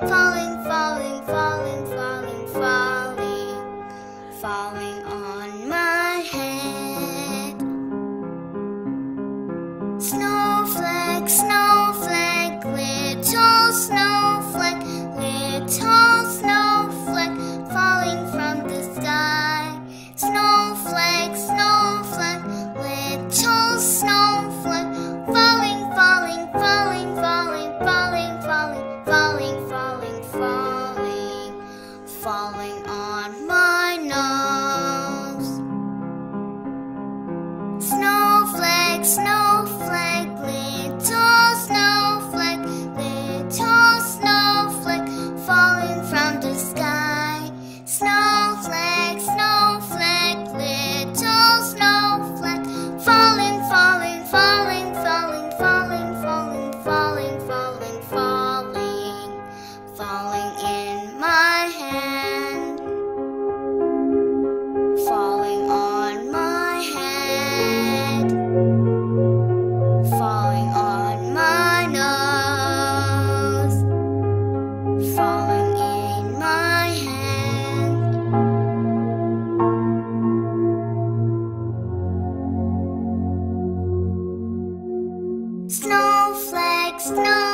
falling, snowflake, little snowflake, little snowflake, falling from the sky. Snowflake, snowflake, little snowflake, falling, falling, falling, falling, falling, falling, falling, falling, falling, falling in my Snowflake, snow.